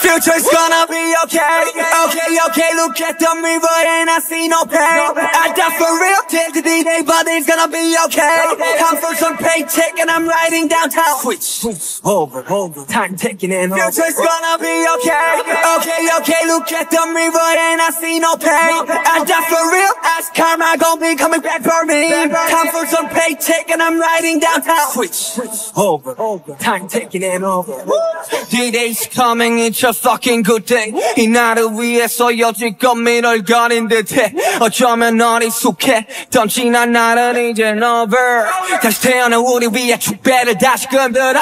Future's gonna be okay. Okay, okay, look at the mirror and I see no pain. I die for real till the day, but it's gonna be okay. For some paycheck and I'm riding downtown. Switch, over, over, time taking in. Over Future's gonna be okay. Okay, okay, look at the mirror and I see no pain. I die for real, ask karma gonna be coming back for me. Paycheck and I'm riding downtown. Switch, over, time taking in over. D-Day's coming, it's a fucking good day. 이 나를 위해서 여지껏 미를 가린 듯해. 어쩌면 어리숙했던 지난 날은 이젠 over. 다시 태어난 우리 위해 축배를 다시금 들어.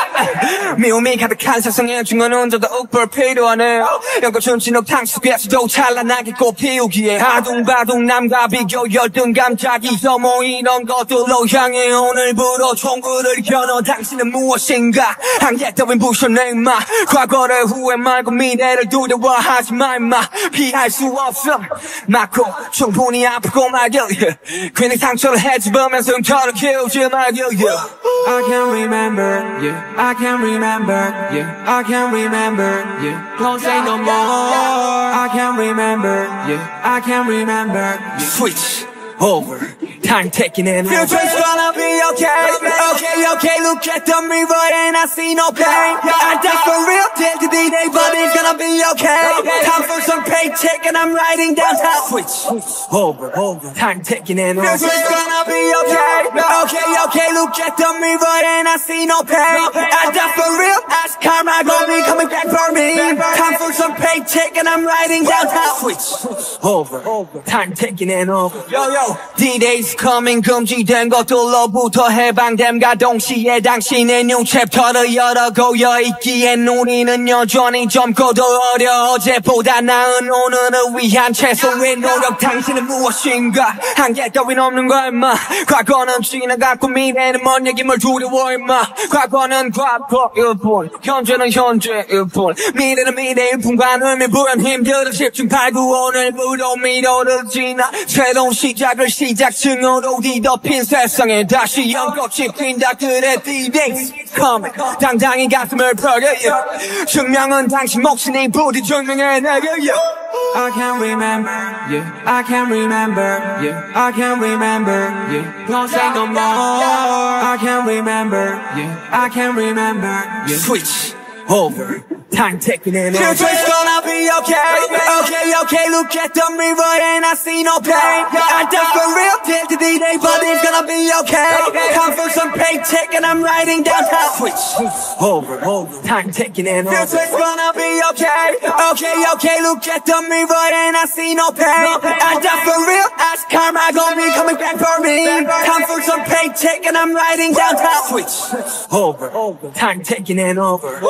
미움이 가득한 세상에 중요한 저도 uk벌 필요하네. 연꽃은 진흙탕 속에서도 찬란하게 꽃 피우기에 아둥바둥 남과 비교 열등 감짝이서 모이던 것들로 향해 오늘부로 총구를 겨눠 당신은 무엇인가 한계 따윈 부셔내 마 과거를 후회 말고 미래를 두려워하지 마 임마 피할 수 없어 맞고 충분히 아프고 말겨 괜히 상처를 해집으면서 흉터를 키우지 말겨 I can't remember, yeah. I can't remember, yeah. I can't remember, yeah. Don't say no more. I can't remember, yeah. I can't remember, yeah. switch over. Time taking it. Future's gonna be okay. Okay, okay, look at the mirror and I see no pain. I die for real till the day, it's gonna be okay. Time for some paycheck and I'm riding downtown. Switch over, over. Time taking it. Future's gonna be okay. Okay, okay, look at the mirror and I see no pain. I die for real. Ask karma gonna be coming back for me. For some paycheck and I'm riding downtown. Switch over, over. Time taking it over. Yo, yo. D-Day's coming 금지된 것들로부터 해방됨과 동시에 당신의 new 챕터를 열어 고여 있기엔 우리는 여전히 젊고도 어려 어제보다 나은 오늘을 위한 최소의 노력 당신은 무엇인가 한계 따윈 없는 거야 임마 과거는 지나갔고 미래는 먼 얘기물 두려워 임마 과거는 과거일 뿐 현재는 현재일 뿐 미래는 미래일 뿐과 의미 부연 힘들어 집중 팔고 오늘부로 미래를 지나 새로운 시작을 시작층으로 뒤덮인 세상에 다시 연꽃이 핀다 그래 D-Days coming 당당히 가슴을 펴려. 증명은 당신 몫이니 부디 증명해 yeah. I can't remember, yeah. I can't remember, yeah. I can't remember, yeah. Don't say no more. I can't remember, yeah. I can't remember, yeah. switch over. Time taking it over. Future's gonna be okay. Okay, okay, look at the mirror and I see no pain. I die for real till the day, but it's gonna be okay. Time for some paycheck and I'm riding downtown. Switch over, over. Time taking it over. Future's gonna be okay. Okay, okay, look at the mirror and I see no pain. I die for real. Ask karma gonna be coming back for me. Time for some paycheck and I'm riding downtown. Switch over, over. Time taking it over.